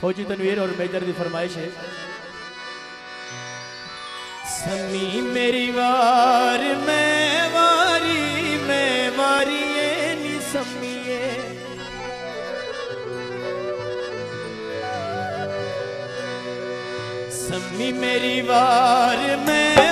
फौजी तनवीर और मेजर की फरमाइश है। समी मेरी वार, में वारी में वारी नी समीए समी मेरी वार, में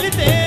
मिलते